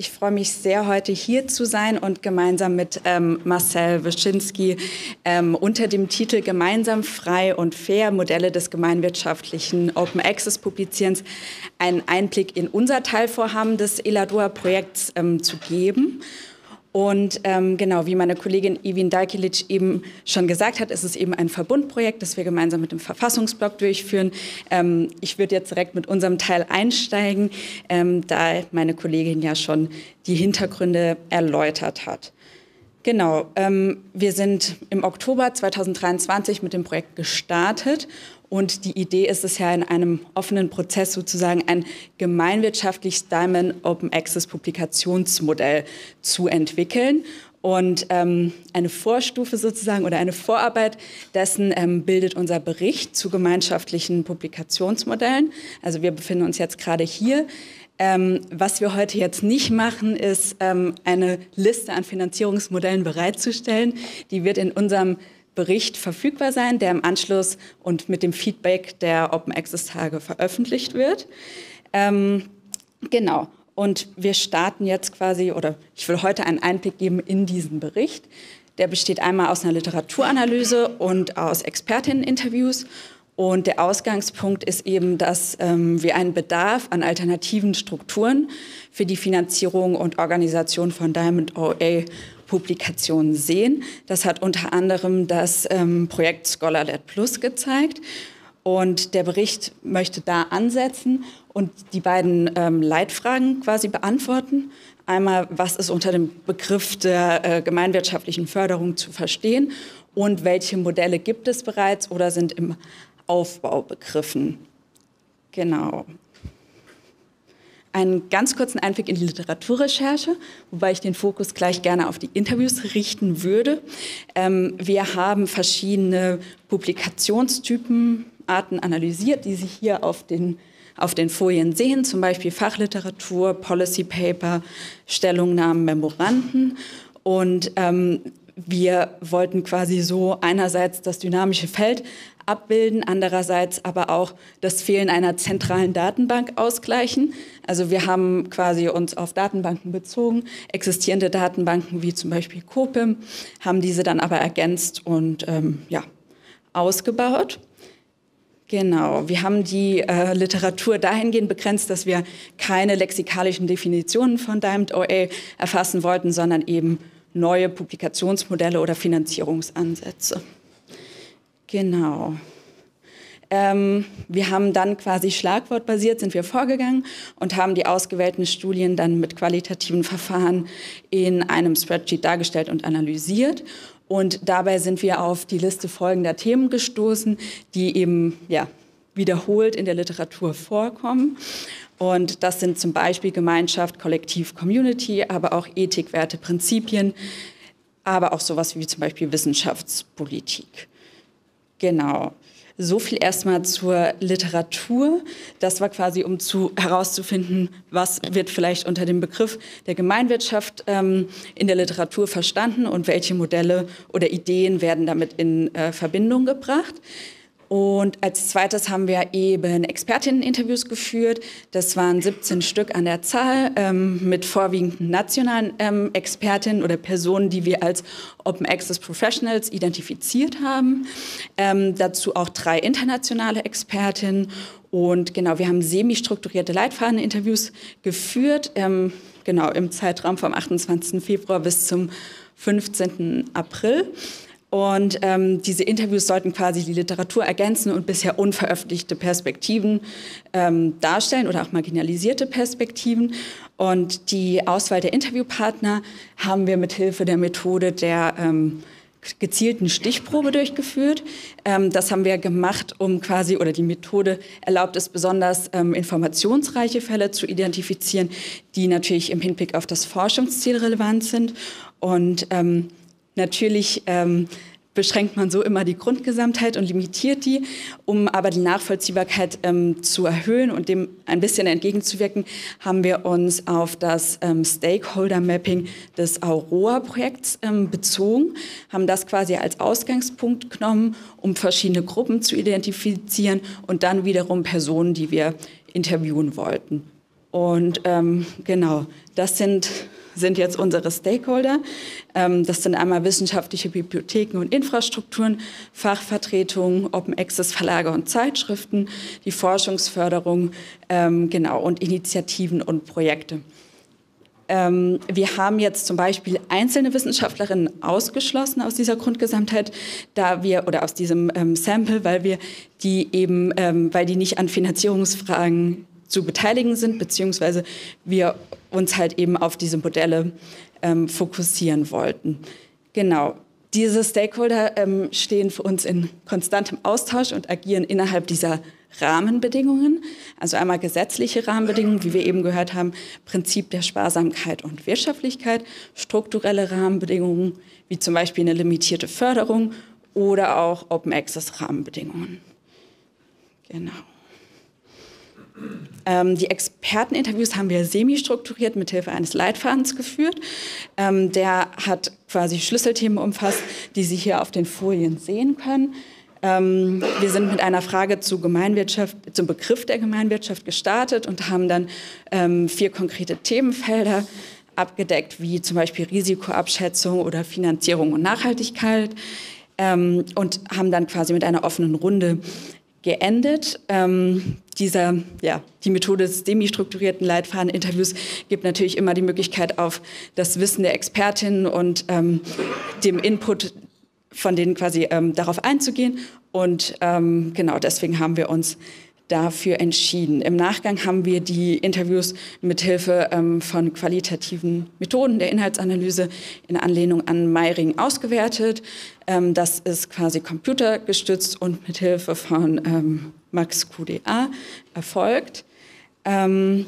Ich freue mich sehr, heute hier zu sein und gemeinsam mit ähm, Marcel Wyszynski ähm, unter dem Titel Gemeinsam frei und fair Modelle des gemeinwirtschaftlichen Open Access Publizierens einen Einblick in unser Teilvorhaben des Eladua-Projekts ähm, zu geben. Und ähm, genau, wie meine Kollegin Evin Dalkilic eben schon gesagt hat, ist es eben ein Verbundprojekt, das wir gemeinsam mit dem Verfassungsblock durchführen. Ähm, ich würde jetzt direkt mit unserem Teil einsteigen, ähm, da meine Kollegin ja schon die Hintergründe erläutert hat. Genau, ähm, wir sind im Oktober 2023 mit dem Projekt gestartet und die Idee ist es ja in einem offenen Prozess sozusagen ein gemeinwirtschaftliches Diamond Open Access Publikationsmodell zu entwickeln. Und ähm, eine Vorstufe sozusagen oder eine Vorarbeit dessen ähm, bildet unser Bericht zu gemeinschaftlichen Publikationsmodellen. Also wir befinden uns jetzt gerade hier. Ähm, was wir heute jetzt nicht machen, ist ähm, eine Liste an Finanzierungsmodellen bereitzustellen. Die wird in unserem Bericht verfügbar sein, der im Anschluss und mit dem Feedback der Open Access Tage veröffentlicht wird. Ähm, genau. Und wir starten jetzt quasi, oder ich will heute einen Einblick geben in diesen Bericht. Der besteht einmal aus einer Literaturanalyse und aus Expertinneninterviews. Und der Ausgangspunkt ist eben, dass ähm, wir einen Bedarf an alternativen Strukturen für die Finanzierung und Organisation von Diamond OA Publikationen sehen. Das hat unter anderem das ähm, Projekt Scholarlet Plus gezeigt. Und der Bericht möchte da ansetzen und die beiden ähm, Leitfragen quasi beantworten. Einmal, was ist unter dem Begriff der äh, gemeinwirtschaftlichen Förderung zu verstehen und welche Modelle gibt es bereits oder sind im Aufbau begriffen. Genau einen ganz kurzen Einblick in die Literaturrecherche, wobei ich den Fokus gleich gerne auf die Interviews richten würde. Ähm, wir haben verschiedene Publikationstypen, Arten analysiert, die sich hier auf den, auf den Folien sehen, zum Beispiel Fachliteratur, Policy Paper, Stellungnahmen, Memoranden. Und ähm, wir wollten quasi so einerseits das dynamische Feld abbilden, andererseits aber auch das Fehlen einer zentralen Datenbank ausgleichen. Also wir haben quasi uns auf Datenbanken bezogen, existierende Datenbanken wie zum Beispiel COPIM, haben diese dann aber ergänzt und ähm, ja, ausgebaut. Genau, wir haben die äh, Literatur dahingehend begrenzt, dass wir keine lexikalischen Definitionen von Diamond OA erfassen wollten, sondern eben neue Publikationsmodelle oder Finanzierungsansätze. Genau. Ähm, wir haben dann quasi schlagwortbasiert sind wir vorgegangen und haben die ausgewählten Studien dann mit qualitativen Verfahren in einem Spreadsheet dargestellt und analysiert. Und dabei sind wir auf die Liste folgender Themen gestoßen, die eben ja, wiederholt in der Literatur vorkommen. Und das sind zum Beispiel Gemeinschaft, Kollektiv, Community, aber auch Ethik, Werte, Prinzipien, aber auch sowas wie zum Beispiel Wissenschaftspolitik. Genau. So viel erstmal zur Literatur. Das war quasi, um zu, herauszufinden, was wird vielleicht unter dem Begriff der Gemeinwirtschaft ähm, in der Literatur verstanden und welche Modelle oder Ideen werden damit in äh, Verbindung gebracht. Und als zweites haben wir eben Expertinneninterviews geführt. Das waren 17 Stück an der Zahl ähm, mit vorwiegend nationalen ähm, Expertinnen oder Personen, die wir als Open Access Professionals identifiziert haben. Ähm, dazu auch drei internationale Expertinnen. Und genau, wir haben semi-strukturierte Leitfadeninterviews geführt, ähm, genau im Zeitraum vom 28. Februar bis zum 15. April. Und ähm, diese Interviews sollten quasi die Literatur ergänzen und bisher unveröffentlichte Perspektiven ähm, darstellen oder auch marginalisierte Perspektiven. Und die Auswahl der Interviewpartner haben wir mit Hilfe der Methode der ähm, gezielten Stichprobe durchgeführt. Ähm, das haben wir gemacht, um quasi, oder die Methode erlaubt es besonders, ähm, informationsreiche Fälle zu identifizieren, die natürlich im Hinblick auf das Forschungsziel relevant sind. Und ähm, Natürlich ähm, beschränkt man so immer die Grundgesamtheit und limitiert die. Um aber die Nachvollziehbarkeit ähm, zu erhöhen und dem ein bisschen entgegenzuwirken, haben wir uns auf das ähm, Stakeholder-Mapping des Aurora-Projekts ähm, bezogen, haben das quasi als Ausgangspunkt genommen, um verschiedene Gruppen zu identifizieren und dann wiederum Personen, die wir interviewen wollten. Und ähm, genau, das sind, sind jetzt unsere Stakeholder. Ähm, das sind einmal wissenschaftliche Bibliotheken und Infrastrukturen, Fachvertretungen, Open Access Verlage und Zeitschriften, die Forschungsförderung, ähm, genau, und Initiativen und Projekte. Ähm, wir haben jetzt zum Beispiel einzelne Wissenschaftlerinnen ausgeschlossen aus dieser Grundgesamtheit, da wir oder aus diesem ähm, Sample, weil wir die eben, ähm, weil die nicht an Finanzierungsfragen zu beteiligen sind, beziehungsweise wir uns halt eben auf diese Modelle ähm, fokussieren wollten. Genau. Diese Stakeholder ähm, stehen für uns in konstantem Austausch und agieren innerhalb dieser Rahmenbedingungen, also einmal gesetzliche Rahmenbedingungen, wie wir eben gehört haben, Prinzip der Sparsamkeit und Wirtschaftlichkeit, strukturelle Rahmenbedingungen, wie zum Beispiel eine limitierte Förderung oder auch Open Access Rahmenbedingungen. Genau. Ähm, die Experteninterviews haben wir semi-strukturiert mit Hilfe eines Leitfadens geführt. Ähm, der hat quasi Schlüsselthemen umfasst, die Sie hier auf den Folien sehen können. Ähm, wir sind mit einer Frage zu Gemeinwirtschaft, zum Begriff der Gemeinwirtschaft gestartet und haben dann ähm, vier konkrete Themenfelder abgedeckt, wie zum Beispiel Risikoabschätzung oder Finanzierung und Nachhaltigkeit ähm, und haben dann quasi mit einer offenen Runde geendet. Ähm, dieser, ja, die Methode des semi-strukturierten Leitfaden-Interviews gibt natürlich immer die Möglichkeit auf das Wissen der Expertinnen und ähm, dem Input von denen quasi ähm, darauf einzugehen. Und ähm, genau deswegen haben wir uns dafür entschieden. Im Nachgang haben wir die Interviews mit Hilfe ähm, von qualitativen Methoden der Inhaltsanalyse in Anlehnung an Meiring ausgewertet. Ähm, das ist quasi computergestützt und mit Hilfe von ähm, Max QDA erfolgt. Ähm,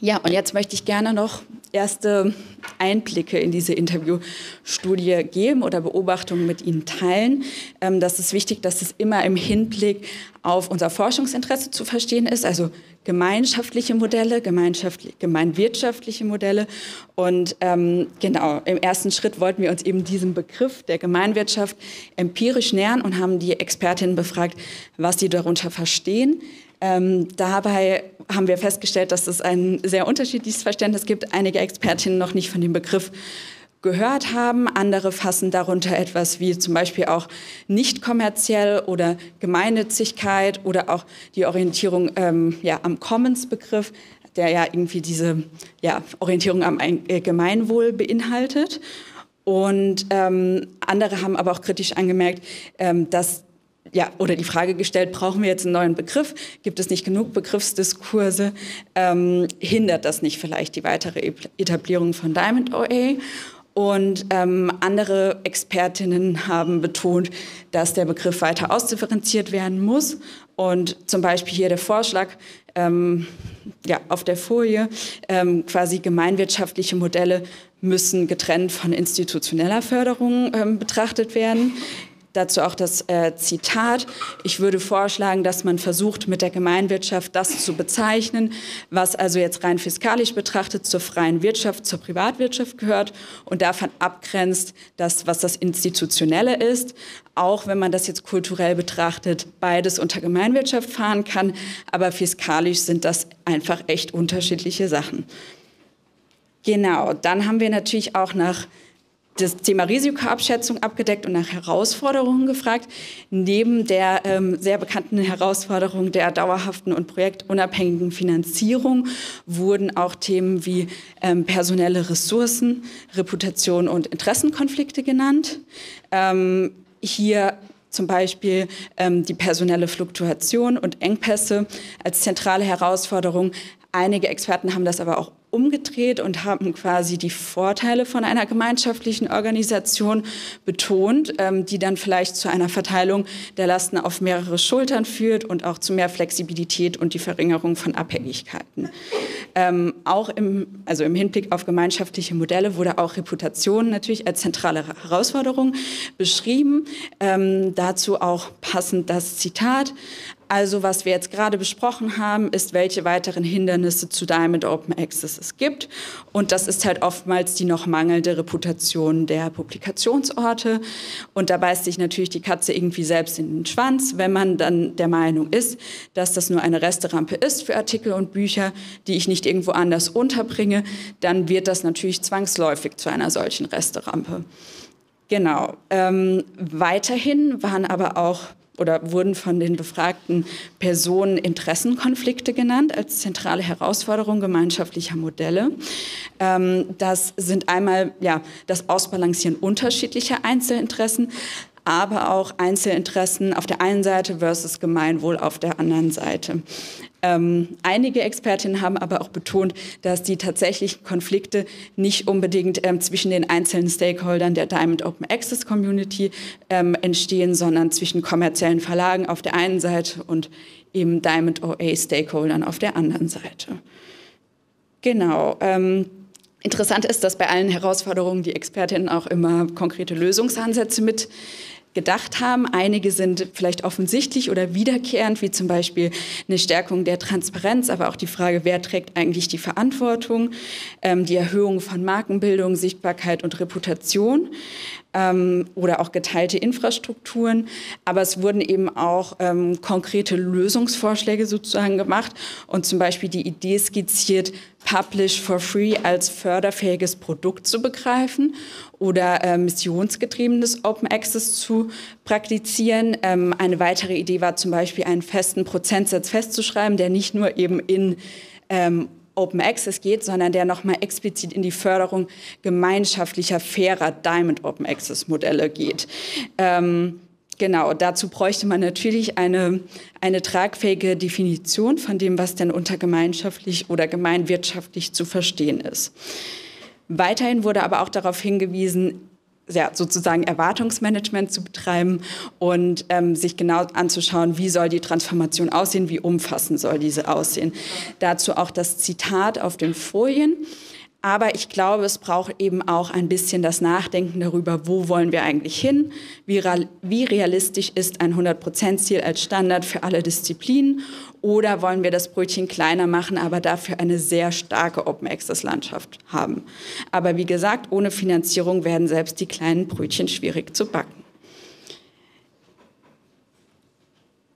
ja, und jetzt möchte ich gerne noch erste Einblicke in diese Interviewstudie geben oder Beobachtungen mit Ihnen teilen. Ähm, das ist wichtig, dass es immer im Hinblick auf unser Forschungsinteresse zu verstehen ist, also gemeinschaftliche Modelle, gemeinschaftlich, gemeinwirtschaftliche Modelle. Und ähm, genau, im ersten Schritt wollten wir uns eben diesem Begriff der Gemeinwirtschaft empirisch nähern und haben die Expertinnen befragt, was sie darunter verstehen. Ähm, dabei haben wir festgestellt, dass es ein sehr unterschiedliches Verständnis gibt. Einige Expertinnen noch nicht von dem Begriff gehört haben. Andere fassen darunter etwas wie zum Beispiel auch nicht kommerziell oder Gemeinnützigkeit oder auch die Orientierung ähm, ja, am Commons-Begriff, der ja irgendwie diese ja, Orientierung am äh, Gemeinwohl beinhaltet. Und ähm, andere haben aber auch kritisch angemerkt, ähm, dass ja, oder die Frage gestellt, brauchen wir jetzt einen neuen Begriff? Gibt es nicht genug Begriffsdiskurse? Ähm, hindert das nicht vielleicht die weitere Etablierung von Diamond OA? Und ähm, andere Expertinnen haben betont, dass der Begriff weiter ausdifferenziert werden muss. Und zum Beispiel hier der Vorschlag ähm, ja, auf der Folie, ähm, quasi gemeinwirtschaftliche Modelle müssen getrennt von institutioneller Förderung ähm, betrachtet werden. Dazu auch das äh, Zitat. Ich würde vorschlagen, dass man versucht, mit der Gemeinwirtschaft das zu bezeichnen, was also jetzt rein fiskalisch betrachtet zur freien Wirtschaft, zur Privatwirtschaft gehört und davon abgrenzt, das, was das Institutionelle ist, auch wenn man das jetzt kulturell betrachtet, beides unter Gemeinwirtschaft fahren kann, aber fiskalisch sind das einfach echt unterschiedliche Sachen. Genau, dann haben wir natürlich auch nach das Thema Risikoabschätzung abgedeckt und nach Herausforderungen gefragt. Neben der ähm, sehr bekannten Herausforderung der dauerhaften und projektunabhängigen Finanzierung wurden auch Themen wie ähm, personelle Ressourcen, Reputation und Interessenkonflikte genannt. Ähm, hier zum Beispiel ähm, die personelle Fluktuation und Engpässe als zentrale Herausforderung. Einige Experten haben das aber auch umgedreht und haben quasi die Vorteile von einer gemeinschaftlichen Organisation betont, ähm, die dann vielleicht zu einer Verteilung der Lasten auf mehrere Schultern führt und auch zu mehr Flexibilität und die Verringerung von Abhängigkeiten. Ähm, auch im, also im Hinblick auf gemeinschaftliche Modelle wurde auch Reputation natürlich als zentrale Herausforderung beschrieben. Ähm, dazu auch passend das Zitat. Also was wir jetzt gerade besprochen haben, ist, welche weiteren Hindernisse zu Diamond Open Access es gibt. Und das ist halt oftmals die noch mangelnde Reputation der Publikationsorte. Und da beißt sich natürlich die Katze irgendwie selbst in den Schwanz, wenn man dann der Meinung ist, dass das nur eine Resterampe ist für Artikel und Bücher, die ich nicht irgendwo anders unterbringe, dann wird das natürlich zwangsläufig zu einer solchen Resterampe. Genau. Ähm, weiterhin waren aber auch oder wurden von den befragten Personen Interessenkonflikte genannt als zentrale Herausforderung gemeinschaftlicher Modelle. Ähm, das sind einmal ja, das Ausbalancieren unterschiedlicher Einzelinteressen, aber auch Einzelinteressen auf der einen Seite versus Gemeinwohl auf der anderen Seite. Ähm, einige Expertinnen haben aber auch betont, dass die tatsächlichen Konflikte nicht unbedingt ähm, zwischen den einzelnen Stakeholdern der Diamond Open Access Community ähm, entstehen, sondern zwischen kommerziellen Verlagen auf der einen Seite und eben Diamond OA Stakeholdern auf der anderen Seite. Genau. Ähm, interessant ist, dass bei allen Herausforderungen die Expertinnen auch immer konkrete Lösungsansätze mit gedacht haben. Einige sind vielleicht offensichtlich oder wiederkehrend, wie zum Beispiel eine Stärkung der Transparenz, aber auch die Frage, wer trägt eigentlich die Verantwortung, ähm, die Erhöhung von Markenbildung, Sichtbarkeit und Reputation ähm, oder auch geteilte Infrastrukturen. Aber es wurden eben auch ähm, konkrete Lösungsvorschläge sozusagen gemacht und zum Beispiel die Idee skizziert, Publish for Free als förderfähiges Produkt zu begreifen oder äh, missionsgetriebenes Open Access zu praktizieren. Ähm, eine weitere Idee war zum Beispiel einen festen Prozentsatz festzuschreiben, der nicht nur eben in ähm, Open Access geht, sondern der nochmal explizit in die Förderung gemeinschaftlicher, fairer Diamond Open Access Modelle geht. Ähm, genau, dazu bräuchte man natürlich eine, eine tragfähige Definition von dem, was denn unter gemeinschaftlich oder gemeinwirtschaftlich zu verstehen ist. Weiterhin wurde aber auch darauf hingewiesen, ja, sozusagen Erwartungsmanagement zu betreiben und ähm, sich genau anzuschauen, wie soll die Transformation aussehen, wie umfassend soll diese aussehen. Dazu auch das Zitat auf den Folien. Aber ich glaube, es braucht eben auch ein bisschen das Nachdenken darüber, wo wollen wir eigentlich hin, wie, wie realistisch ist ein 100%-Ziel als Standard für alle Disziplinen oder wollen wir das Brötchen kleiner machen, aber dafür eine sehr starke Open-Access-Landschaft haben. Aber wie gesagt, ohne Finanzierung werden selbst die kleinen Brötchen schwierig zu backen.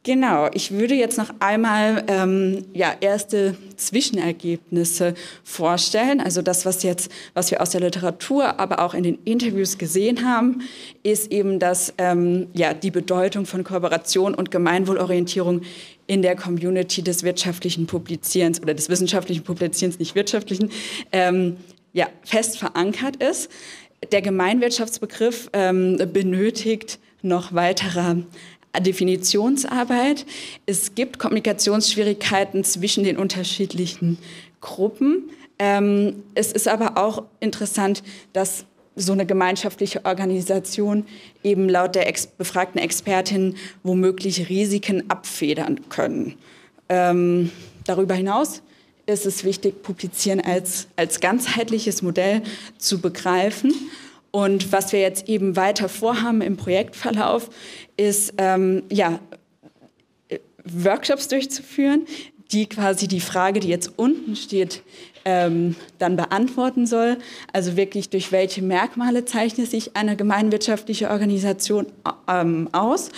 Genau, ich würde jetzt noch einmal ähm, ja, erste Zwischenergebnisse vorstellen. Also das, was jetzt, was wir aus der Literatur, aber auch in den Interviews gesehen haben, ist eben, dass ähm, ja, die Bedeutung von Kooperation und Gemeinwohlorientierung in der Community des wirtschaftlichen Publizierens oder des wissenschaftlichen Publizierens, nicht wirtschaftlichen, ähm, ja, fest verankert ist. Der Gemeinwirtschaftsbegriff ähm, benötigt noch weiterer Definitionsarbeit. Es gibt Kommunikationsschwierigkeiten zwischen den unterschiedlichen Gruppen. Ähm, es ist aber auch interessant, dass so eine gemeinschaftliche Organisation eben laut der ex befragten Expertin womöglich Risiken abfedern können. Ähm, darüber hinaus ist es wichtig, Publizieren als, als ganzheitliches Modell zu begreifen und was wir jetzt eben weiter vorhaben im Projektverlauf, ist ähm, ja, Workshops durchzuführen, die quasi die Frage, die jetzt unten steht, ähm, dann beantworten soll. Also wirklich, durch welche Merkmale zeichnet sich eine gemeinwirtschaftliche Organisation ähm, aus.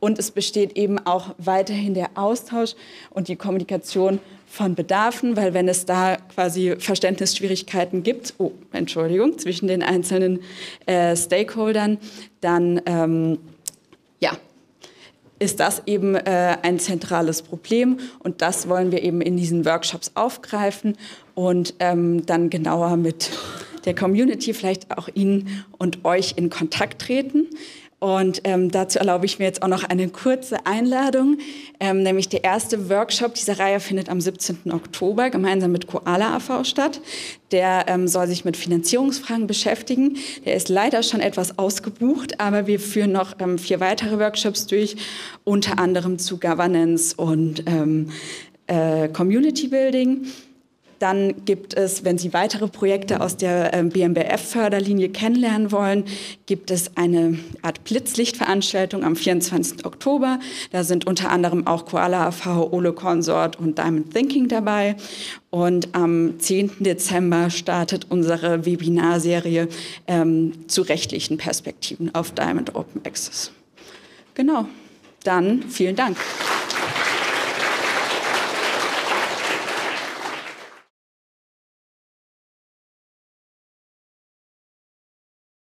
Und es besteht eben auch weiterhin der Austausch und die Kommunikation von Bedarfen, weil wenn es da quasi Verständnisschwierigkeiten gibt, oh, Entschuldigung, zwischen den einzelnen äh, Stakeholdern, dann ähm, ja, ist das eben äh, ein zentrales Problem und das wollen wir eben in diesen Workshops aufgreifen und ähm, dann genauer mit der Community, vielleicht auch Ihnen und euch in Kontakt treten. Und ähm, dazu erlaube ich mir jetzt auch noch eine kurze Einladung, ähm, nämlich der erste Workshop dieser Reihe findet am 17. Oktober gemeinsam mit Koala AV statt. Der ähm, soll sich mit Finanzierungsfragen beschäftigen. Der ist leider schon etwas ausgebucht, aber wir führen noch ähm, vier weitere Workshops durch, unter anderem zu Governance und ähm, äh, Community Building. Dann gibt es, wenn Sie weitere Projekte aus der ähm, BMBF-Förderlinie kennenlernen wollen, gibt es eine Art Blitzlichtveranstaltung am 24. Oktober. Da sind unter anderem auch Koala AV, Ole Consort und Diamond Thinking dabei. Und am 10. Dezember startet unsere Webinarserie ähm, zu rechtlichen Perspektiven auf Diamond Open Access. Genau, dann vielen Dank.